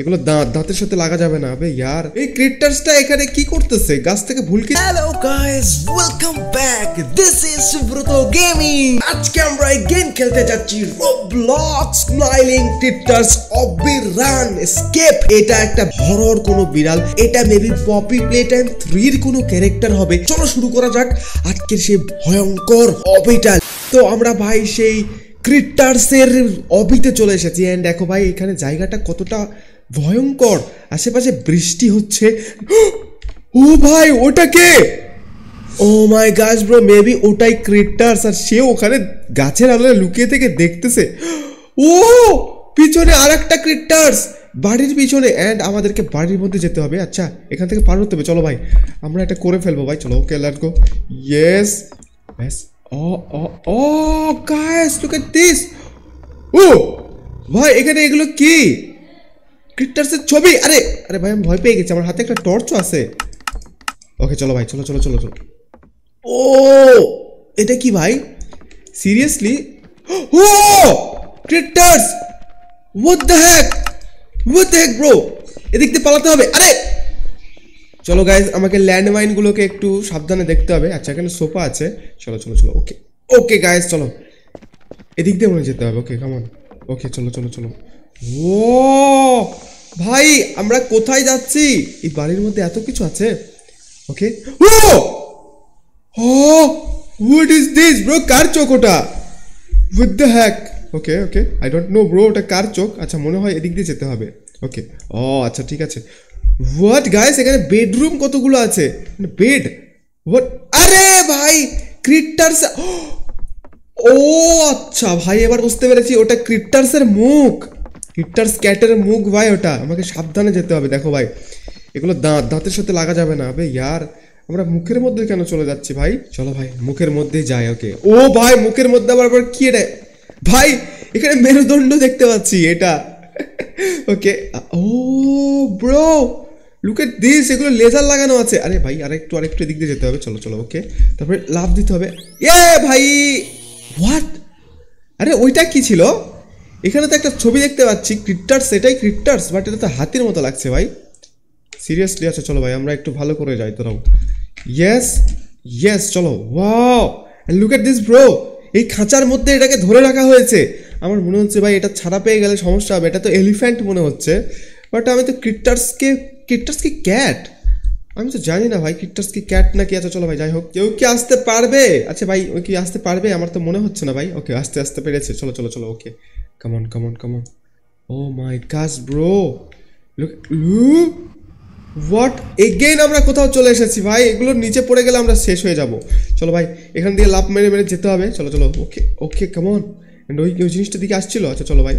এগুলো দাঁত দাঁতের সাথে লাগা যাবে না, আবে ইয়ার। এই ক্রিটার্সটা এখানে কি করতেছে? গাছ থেকে ভুল কি hello guys welcome back this is Subrata gaming আজকে আমরা এই গেম খেলতে যাচ্ছি রোবলক্স স্মাইলিং টিটার্স অবিরান এসকেপ এটা একটা হরর কোনো বিড়াল, এটা মেবি পপি প্লে টাইম 3 এর কোনো ক্যারেক্টার হবে। চলো শুরু করা যাক আজকের সেই ভয়ঙ্কর অবিটাল তো আমরা ভাই সেই ক্রিটার্সের অবিতে চলে এসেছি। এন্ড দেখো ভাই, এখানে জায়গাটা কতটা ভয়ঙ্কর। আশেপাশে বৃষ্টি হচ্ছে। ও ভাই, ওটা কে? Oh my gosh bro, maybe ওটাই ক্রিটার্স, আর সে ওখানে গাছের আলোয় লুকিয়ে থেকে দেখতেছে। ও, পিছনে আর একটা ক্রিটার্স। বাড়ির পিছনে অ্যান্ড আমাদেরকে বাড়ির মধ্যে যেতে হবে। আচ্ছা এখান থেকে পার হতে হবে। চলো ভাই, আমরা এটা করে ফেলব ভাই। চলো ওকে লেটস গো ইয়েস ব্যাস ও ও ও গাইস এট দিস ও, ভাই, এখানে এগুলো কি? ক্রিটার্সের ছবি? আরে আরে ভাই, আমি ভয় পেয়ে গেছি। আমার হাতে একটা টর্চও আছে। ওকে চলো ভাই, চলো চলো চলো চলো। ও, এটা কি ভাই? Seriously oh critters what the heck what the heck bro এদিক দিয়ে পালাতে হবে। আরে! চলো গাইজ আমাকে ল্যান্ডমাইনগুলোকে একটু সাবধানে দেখতে হবে। আচ্ছা এখানে সোফা আছে। চলো চলো চলো ওকে ওকে গাইজ চলো। এদিক দিয়ে মনে যেতে হবে। ওকে কেমন ওকে চলো চলো চলো। ও ভাই, আমরা কোথায় যাচ্ছি? এই বাড়ির মধ্যে এত কিছু আছে? Okay oh! Oh what is this bro কার চোখ ওটা? With the heck okay okay I don't know bro ওটা কার চোখ? আচ্ছা মনে হয় এদিক দিয়ে যেতে হবে। ওকে ও আচ্ছা ঠিক আছে। হোয়াট গাইস এখানে বেডরুম কতগুলো আছে? বেড হোয়াট আরে ভাই ক্রিটার্স ও আচ্ছা ভাই, এবার বুঝতে পেরেছি, ওটা ক্রিটার্সের মুখ। ক্রিটার্স ক্যাটের মুখ ভাই ওটা। আমাকে সাবধানে যেতে হবে, দেখো ভাই। এগুলো দাঁত, দাঁতের সাথে লাগা যাবে না। আবে ইয়ার, আমরা মুখের মধ্যে কেন চলে যাচ্ছি ভাই? চলো ভাই, মুখের মধ্যেই যাই, ওকে। ও ভাই, মুখের মধ্যে আবার আবার কি এটা? ভাই, এখানে মেরুদণ্ড দেখতে পাচ্ছি, এটা। Okay, oh bro look at this এগুলো লেজার লাগানো আছে। আরে ভাই, আরেকটু আরেকটু এদিক দিয়ে যেতে হবে। চলো চলো, ওকে। তারপরে লাভ দিতে হবে। এ ভাই হোয়াট আরে ওইটা কি ছিল? এখানে তো একটা ছবি দেখতে পাচ্ছি ক্রিটার্স এটাই ক্রিটার্স বাট এটা তো হাতির মতো লাগছে ভাই। সিরিয়াসলি আচ্ছা চলো ভাই, আমরা একটু ভালো করে যাই তোরাও ইয়েস ইয়েস চলো। Wow look at this bro এই খাঁচার মধ্যে এটাকে ধরে রাখা হয়েছে। আমার মনে হচ্ছে ভাই, এটা ছাড়া পেয়ে গেলে সমস্যা হবে, এটা তো এলিফ্যান্ট মনে হচ্ছে। বাট আমি তো ক্রিটার্সকে ক্রিটার্স কি ক্যাট আমি তো জানি না ভাই ক্রিটার্স কি ক্যাট নাকি? আচ্ছা চলো ভাই, যাই হোক। কেউ কি আসতে পারবে? আচ্ছা ভাই, ওই কি আসতে পারবে? আমার তো মনে হচ্ছে না ভাই। ওকে আসতে আসতে পেরেছে। চলো চলো চলো okay come on come on come on oh my gosh bro look look what again আমরা কোথাও চলে এসেছি, ভাই। এগুলোর নিচে পড়ে গেলে আমরা শেষ হয়ে যাব। চলো ভাই, এখান দিয়ে লাভ মেরে মেরে যেতে হবে। চলো চলো ওকে ওকে কেমন ওই ওই জিনিসটার দিকে আসছিল? আচ্ছা চলো ভাই।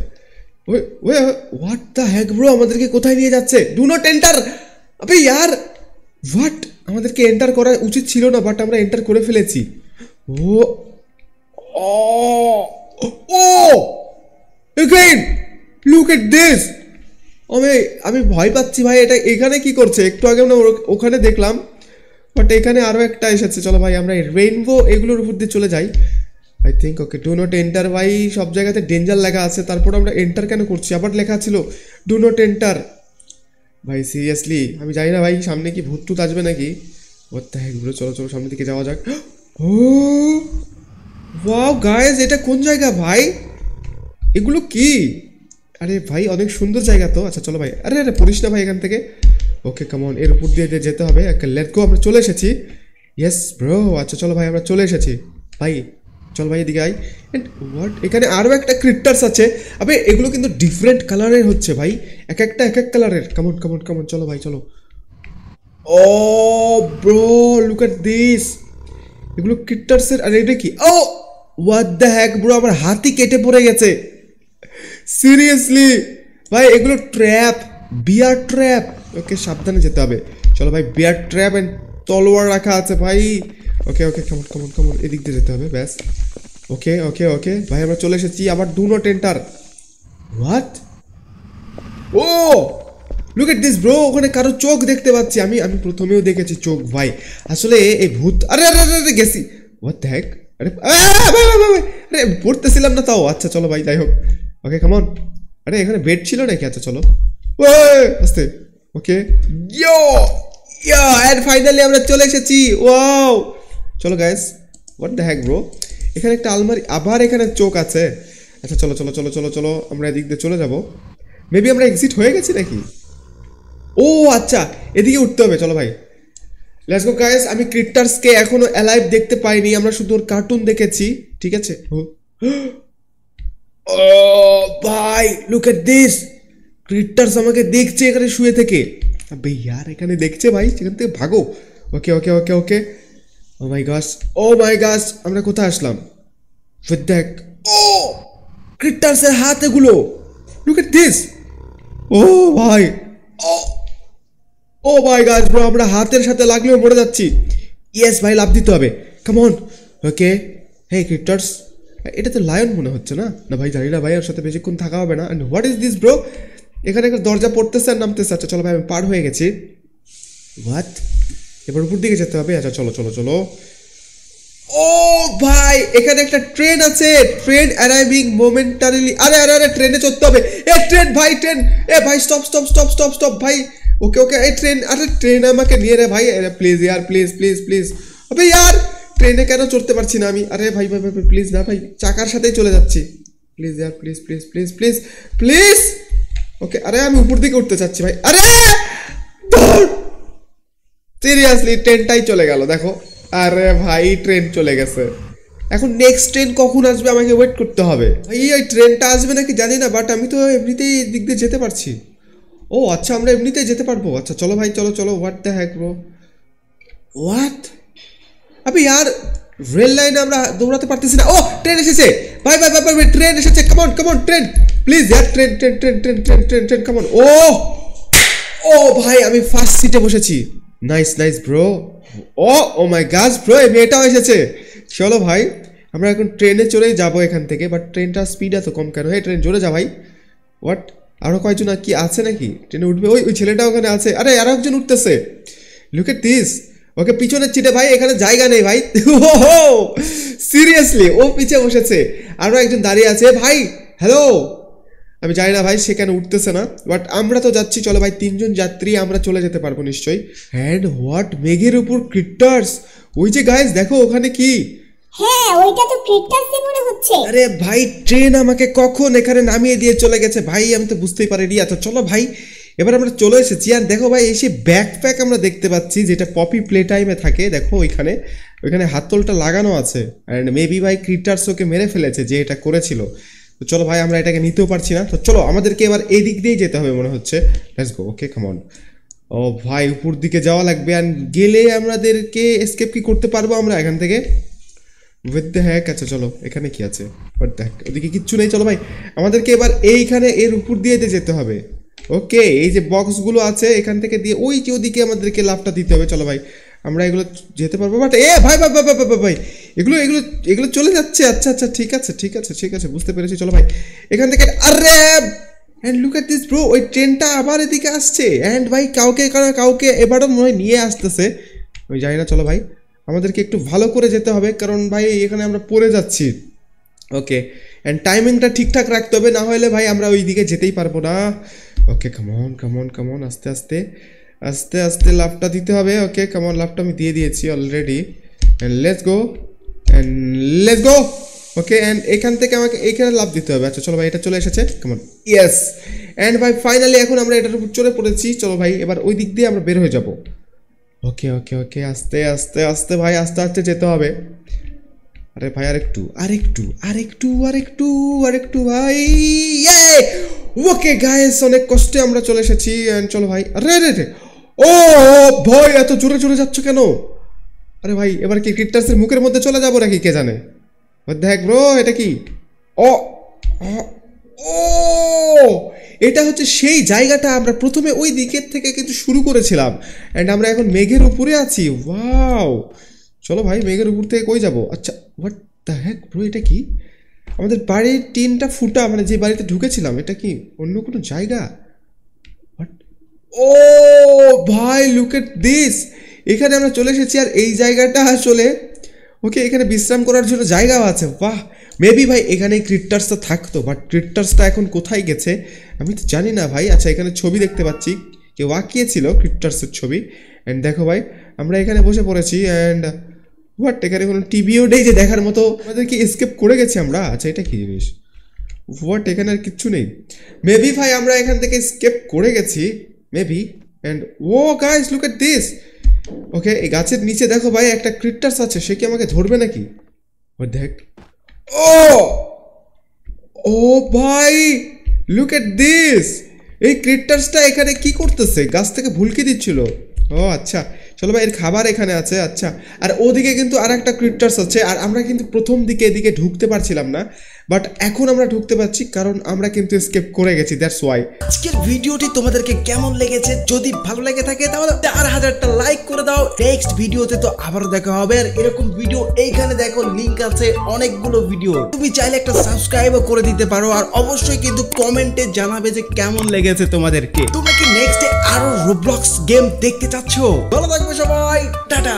ওই ওই হোয়াট দ্য হ্যাক ব্রো আমাদেরকে কোথায় নিয়ে যাচ্ছে? ডু নট এন্টার আবে ইয়ার! হোয়াট আমাদেরকে এন্টার করা উচিত ছিল না বাট আমরা এন্টার করে ফেলেছি। ও! ও! এগেইন লুক এট দিস আমি আমি ভয় পাচ্ছি ভাই, এটা এখানে কি করছে? একটু আগে আমরা ওর- ওখানে দেখলাম বাট এখানে আরও একটা এসেছে। চলো ভাই, আমরা রেইনবো এগুলোর উপর দিয়ে চলে যাই। I think okay do not enter ভাই, সব জায়গাতে ডেঞ্জার লেখা আছে। তারপর আমরা এন্টার কেন করছি? আবার লেখা ছিল ডু নট এন্টার ভাই সিরিয়াসলি আমি জানি না ভাই, সামনে কি ভূত টুত আসবে নাকি? হ্যাঁ চলো চলো, সামনের দিকে যাওয়া যাক। ও ওয়াও এটা কোন জায়গা ভাই? এগুলো কি? আরে ভাই, অনেক সুন্দর জায়গা তো। আচ্ছা চলো ভাই। আরে আরে পড়িস না ভাই এখান থেকে। ওকে কেমন এর উপর দিয়ে যেতে হবে। লেট গো আমরা চলে এসেছি। ইয়েস ব্রো আচ্ছা চলো ভাই, আমরা চলে এসেছি। ভাই, চল ভাই, এদিকে আই অ্যান্ড হোয়াট এখানে আরও একটা ক্রিটার্স আছে। আবে, এগুলো কিন্তু ডিফারেন্ট কালারের হচ্ছে ভাই। এক একটা, এক এক কালারের কেমন কেমন কেমন চলো ভাই, চলো। ও ব্রো লুক এট দিস এগুলো কিটার্সের আর এটা কি? ও হোয়াট দ্য হ্যাক ব্রো আমার হাতি কেটে পড়ে গেছে। সিরিয়াসলি ভাই এগুলো ট্র্যাপ বিয়ার ট্র্যাপ ওকে সাবধানে যেতে হবে। চলো ভাই বিয়ার ট্র্যাপ অ্যান্ড তলোয়ার রাখা আছে ভাই। ওকে ওকে কেমন কেমন কেমন এদিক দিয়ে যেতে হবে ব্যাস। ওকে ওকে ওকে ভাই আমরা চলে এসেছি আবার do not enter what oh! Look at this bro ওখানে কারও চোখ দেখতে পাচ্ছি। আমি আমি প্রথমেও দেখেছি চোখ ভাই। আসলে এই ভূত আরে আরে আরে গেছি। হোয়াট দ্য হেক আরে ভাই, আরে পড়তেছিলাম না তাও। আচ্ছা চলো ভাই যাই হোক। ওকে কেমন আরে, এখানে বেড ছিল নাকি? আচ্ছা চলো। আস্তে। ওকে ইয়ো ইয়া এন্ড ফাইনালি আমরা চলে এসেছি। ওয়াও চলো guys what the heck bro এখানে একটা আলমারি, আবার এখানে চোখ আছে। আচ্ছা চলো চলো চলো চলো চলো, আমরা এদিক দিয়ে চলে যাব। মেবি আমরা এক্সিট হয়ে গেছি নাকি? ও আচ্ছা এদিকে উঠতে হবে। চলো, ভাই। লেটস গো গাইস আমি ক্রিপ্টার্সকে এখনও অ্যালাইভ দেখতে পাইনি। আমরা শুধু ওর কার্টুন দেখেছি। ঠিক আছে? ভাই লুক এট দিস ক্রিপ্টার্স আমাকে দেখছে এখানে শুয়ে থেকে। আবে ইয়ার, এখানে দেখছে ভাই, সেখান থেকে ভাগো। ওকে ওকে ওকে ওকে ও মাই গাস ও মাই গাস আমরা কোথায় আসলাম? দেখ ও ক্রিপ্টার্সের হাত এগুলো। লুক এট দিস ও ভাই, oh O my gosh bro আমরা হাতের সাথে লাগলেও মরে যাচ্ছি। ইয়েস ভাই, লাভ দিতে হবে। কেমন ওকে হে ক্রিপ্টার্স এটা তো লায়ন মনে হচ্ছে না? না ভাই, জানি না ভাই, ওর সাথে বেশিক্ষণ থাকা হবে না। And what is this bro এখানে একটা দরজা পড়তেছে আর নামতেছে। আচ্ছা চলো ভাই, আমি পার হয়ে গেছি। হোয়াট এবার উপর দিকে যেতে হবে। আচ্ছা চলো চলো চলো। ও ভাই, এখানে একটা ট্রেন আছে। ট্রেন অ্যারাইভিং মোমেন্টারিলি আরে আরে আরে ট্রেনে চড়তে হবে। এ ট্রেন ভাই ট্রেন এ, ভাই stop stop stop stop stop ভাই। ওকে ওকে, এই ট্রেন আরে ট্রেন আমাকে নিয়ে রে ভাই। প্লিজ ইয়ার প্লিজ প্লিজ প্লিজ আবে ইয়ার ট্রেনে কেন চড়তে পারছি না আমি? আরে ভাই ভাই ভাই প্লিজ না ভাই, চাকার সাথেই চলে যাচ্ছি। Please year please please please please please okay আরে আমি উপর দিকে উঠতে চাচ্ছি ভাই। আরে! সিরিয়াসলি ট্রেনটাই চলে গেল, দেখো। আরে ভাই, ট্রেন চলে গেছে। এখন নেক্সট ট্রেন কখন আসবে আমাকে ওয়েট করতে হবে? এই ট্রেনটা আসবে নাকি জানি না বাট আমি তো এমনিতেই দিক দিয়ে যেতে পারছি। ও আচ্ছা আমরা এমনিতেই যেতে পারব। আচ্ছা চলো ভাই, চলো চলো what the heck bro what আবে আর রেল লাইনে আমরা দৌড়াতে পারতেছি না। ও ট্রেন এসেছে। ভাই ভাই ভাই ভাই ট্রেন এসেছে। Come on come on train. Please year train train train train train train train come on ও ও ভাই, আমি ফার্স্ট সিটে বসেছি। Nice nice bro oh oh my gosh bro এই মেয়েটাও এসেছে। চলো ভাই, আমরা এখন ট্রেনে চলেই যাব এখান থেকে বাট ট্রেনটার স্পিড এত কম কেন? হে ট্রেন, জোরে যা ভাই। হোয়াট আরও কয়েকজন আর কি আছে নাকি? ট্রেনে উঠবে? ওই ওই ছেলেটা ওখানে আছে। আরে আরও একজন উঠতেছে। লুক এট দিস ওকে পিছনের চিটে ভাই এখানে জায়গা নেই ভাই। ও সিরিয়াসলি ও পিছে বসেছে। আরও একজন দাঁড়িয়ে আছে। ভাই হ্যালো আমি জানি না ভাই সেখানে উঠতেছে না। বাট আমরা তো যাচ্ছি চলো ভাই তিনজন যাত্রী আমরা চলে যেতে পারব নিশ্চয়ই। হ্যান্ড হোয়াট মেঘের উপর ক্রিপ্টার্স ওই যে গাইস দেখো ওখানে কি? হ্যাঁ ওইটা তো মনে হচ্ছে। আরে ভাই ট্রেন আমাকে কখন এখানে নামিয়ে দিয়ে চলে গেছে? ভাই আমি তো বুঝতেই পারিনি। আচ্ছা চলো ভাই এবার আমরা চলে এসেছি, আর দেখো ভাই এসে ব্যাকপ্যাক আমরা দেখতে পাচ্ছি, যেটা পপি প্লে টাইমে থাকে, দেখো ওইখানে ওইখানে হাতলটা লাগানো আছে অ্যান্ড মেবি ভাই ক্রিটার্স ওকে মেরে ফেলেছে যে এটা করেছিল। তো চলো ভাই, আমরা এটাকে নিতেও পারছি না। তো চলো, আমাদেরকে এবার এই দিক দিয়েই যেতে হবে মনে হচ্ছে। লেটস গো ওকে কামন ও ভাই, উপর দিকে যাওয়া লাগবে অ্যান্ড গেলে আমাদেরকে এসকেপ কি করতে পারব আমরা এখান থেকে? উইথ দ্য হ্যাক আচ্ছা চলো, এখানে কি আছে? বাট দেখ ওদিকে কিচ্ছু নেই, চলো ভাই, আমাদেরকে এবার এইখানে এর উপর দিয়ে যেতে হবে। ওকে এই যে বক্সগুলো আছে এখান থেকে দিয়ে ওই যে ওদিকে আমাদেরকে লাভটা দিতে হবে। চলো ভাই আমরা এগুলো যেতে পারব। বাট এ ভাই ভাই ভাই ভাই ভাই, এগুলো এগুলো এগুলো চলে যাচ্ছে। আচ্ছা আচ্ছা ঠিক আছে ঠিক আছে ঠিক আছে বুঝতে পেরেছি। চলো ভাই এখান থেকে আরে! And look at this bro ওই ট্রেনটা আবার এদিকে আসছে। অ্যান্ড ভাই কাউকে কাউকে এবারও মনে হয় নিয়ে আসতেছে। ওই জানি না চলো ভাই আমাদেরকে একটু ভালো করে যেতে হবে কারণ ভাই এখানে আমরা পড়ে যাচ্ছি। ওকে অ্যান্ড টাইমিংটা ঠিকঠাক রাখতে হবে না হলে ভাই আমরা ওই দিকে যেতেই পারব না। ওকে কামন কামন কামন আস্তে আস্তে আস্তে আস্তে লাভটা দিতে হবে ওকে কামন লাভটা আমি দিয়ে দিয়েছি already and let's go and let's go okay and এখান থেকে আমাকে এইখানে লাভ দিতে হবে আচ্ছা চলো ভাই, এটা চলে এসেছে কেমন ইয়েস অ্যান্ড ভাই ফাইনালি এখন আমরা এটার উপর চলে পড়েছি, চলো ভাই, এবার ওই দিক দিয়ে আমরা বের হয়ে যাব ওকে ওকে ওকে আস্তে আস্তে আস্তে ভাই, আস্তে আস্তে যেতে হবে, আরে ভাই, আরেকটু আরেকটু আরেকটু আরেকটু আরেকটু ভাই ওকে গায়েস অনেক কষ্টে আমরা চলে এসেছি and চলো ভাই। আরে রে রে ও ভাই এত জোরে জোরে যাচ্ছ কেন? আরে ভাই এবার কি ক্রিপ্টাসের মুখের মধ্যে চলে যাব নাকি কে জানে? দেখ ব্রো এটা কি? ও, ও এটা হচ্ছে সেই জায়গাটা আমরা প্রথমে ওই দিকের থেকে কিন্তু শুরু করেছিলাম। অ্যান্ড আমরা এখন মেঘের উপরে আছি। ওয়াও চলো ভাই মেঘের উপর থেকে কই যাব? আচ্ছা হোয়াট দ্য হ্যাক ব্রো এটা কি? আমাদের বাড়ির টিনটা ফুটা মানে যে বাড়িতে ঢুকেছিলাম, এটা কি অন্য কোনো জায়গা? ও ভাই লুক এট দিস এখানে আমরা চলে এসেছি আর এই জায়গাটা আসলে, ওকে, এখানে বিশ্রাম করার জন্য জায়গাও আছে। বাহ! মেবি ভাই এখানে ক্রিটার্সটা থাকতো বাট ক্রিটার্সটা এখন কোথায় গেছে? আমি তো জানি না ভাই। আচ্ছা এখানে ছবি দেখতে পাচ্ছি। কেউ আঁকিয়েছিল ক্রিটার্সের ছবি। অ্যান্ড দেখো ভাই, আমরা এখানে বসে পড়েছি অ্যান্ড হোয়াট এখানে কোনো টিভিও নেই যে দেখার মতো। আমাদের কি এসকেপ করে গেছি আমরা। আচ্ছা এটা কি জিনিস? হোয়াট এখানে আর কিচ্ছু নেই। মেবি ভাই, আমরা এখান থেকে স্কেপ করে গেছি। Maybe and oh guys look at this okay এই গাছের নিচে দেখো ভাই, একটা ক্রিটার্স আছে। সে কি আমাকে ধরবে নাকি? ও দেখ ও! ও ভাই লুক এট দিস এই ক্রিটার্সটা এখানে কি করতেছে? গাছ থেকে ভুলকে দিচ্ছিল। ও আচ্ছা। চলো ভাই, এর খাবার এখানে আছে আচ্ছা। আর ওদিকে কিন্তু আর একটা ক্রিপ্টার্স আছে, আর আমরা কিন্তু প্রথম দিকে এদিকে ঢুকতে পারছিলাম না। বাট এখন আমরা ঢুকতে পারছি, কারণ আমরা কিন্তু স্কেপ করে গেছি দ্যাটস ওয়াই আজকের ভিডিওটি তোমাদেরকে কেমন লেগেছে? যদি ভালো লেগে থাকে, তাহলে চার হাজারটা লাইক করে দাও। নেক্সট ভিডিওতে তো আবারও দেখা হবে, আর এরকম ভিডিও এইখানে দেখো লিংক আছে অনেকগুলো ভিডিও তুমি চাইলে একটা সাবস্ক্রাইবও করে দিতে পারো, আর অবশ্যই কিন্তু কমেন্টে জানাবে যে কেমন লেগেছে তোমাদেরকে। তোমরা কি নেক্সটে আরও রোবলক্স গেম দেখতে চাচ্ছ? ভালো থাকবে সবাই, টাটা!